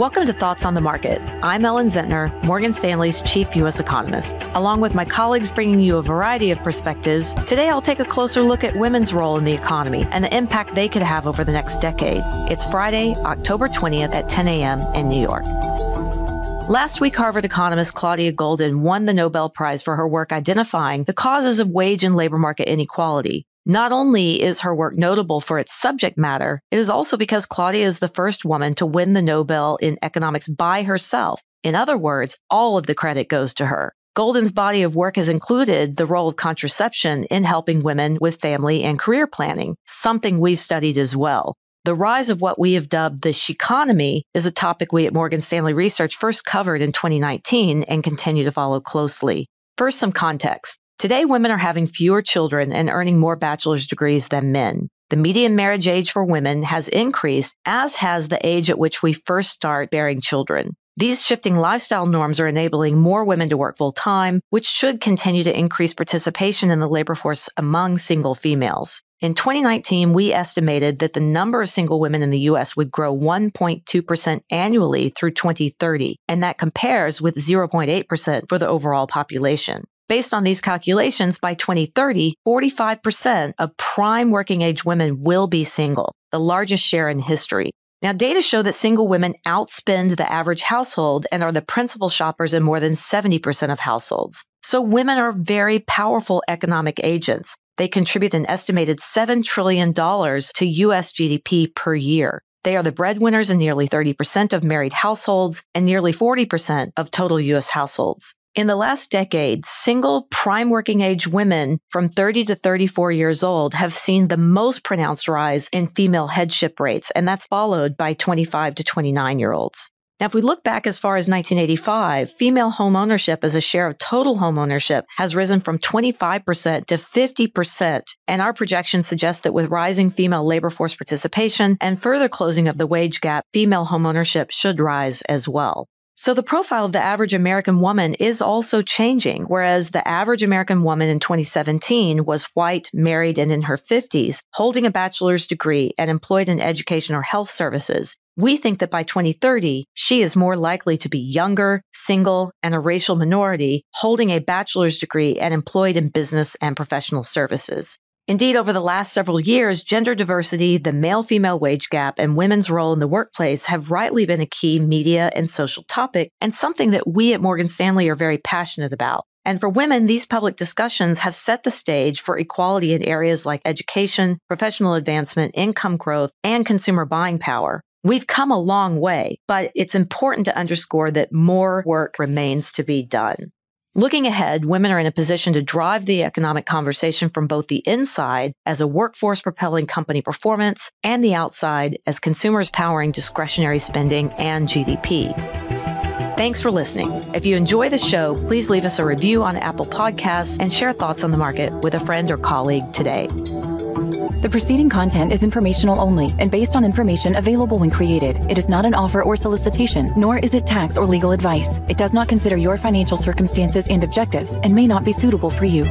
Welcome to Thoughts on the Market. I'm Ellen Zentner, Morgan Stanley's chief U.S. economist. Along with my colleagues bringing you a variety of perspectives, today I'll take a closer look at women's role in the economy and the impact they could have over the next decade. It's Friday, October 20th at 10 a.m. in New York. Last week, Harvard economist Claudia Goldin won the Nobel Prize for her work identifying the causes of wage and labor market inequality. Not only is her work notable for its subject matter, it is also because Claudia is the first woman to win the Nobel in economics by herself. In other words, all of the credit goes to her. Goldin's body of work has included the role of contraception in helping women with family and career planning, something we've studied as well. The rise of what we have dubbed the sheconomy is a topic we at Morgan Stanley Research first covered in 2019 and continue to follow closely. First, some context. Today, women are having fewer children and earning more bachelor's degrees than men. The median marriage age for women has increased, as has the age at which we first start bearing children. These shifting lifestyle norms are enabling more women to work full time, which should continue to increase participation in the labor force among single females. In 2019, we estimated that the number of single women in the U.S. would grow 1.2% annually through 2030, and that compares with 0.8% for the overall population. Based on these calculations, by 2030, 45% of prime working age women will be single, the largest share in history. Now, data show that single women outspend the average household and are the principal shoppers in more than 70% of households. So women are very powerful economic agents. They contribute an estimated $7 trillion to U.S. GDP per year. They are the breadwinners in nearly 30% of married households and nearly 40% of total U.S. households. In the last decade, single prime working age women from 30 to 34 years old have seen the most pronounced rise in female headship rates, and that's followed by 25 to 29 year olds. Now, if we look back as far as 1985, female home ownership as a share of total home ownership has risen from 25% to 50%. And our projections suggest that with rising female labor force participation and further closing of the wage gap, female home ownership should rise as well. So the profile of the average American woman is also changing, whereas the average American woman in 2017 was white, married, and in her 50s, holding a bachelor's degree and employed in education or health services. We think that by 2030, she is more likely to be younger, single, and a racial minority, holding a bachelor's degree and employed in business and professional services. Indeed, over the last several years, gender diversity, the male female wage gap, and women's role in the workplace have rightly been a key media and social topic and something that we at Morgan Stanley are very passionate about. And for women, these public discussions have set the stage for equality in areas like education, professional advancement, income growth, and consumer buying power. We've come a long way, but it's important to underscore that more work remains to be done. Looking ahead, women are in a position to drive the economic conversation from both the inside as a workforce propelling company performance and the outside as consumers powering discretionary spending and GDP. Thanks for listening. If you enjoy the show, please leave us a review on Apple Podcasts and share thoughts on the market with a friend or colleague today. The preceding content is informational only and based on information available when created. It is not an offer or solicitation, nor is it tax or legal advice. It does not consider your financial circumstances and objectives and may not be suitable for you.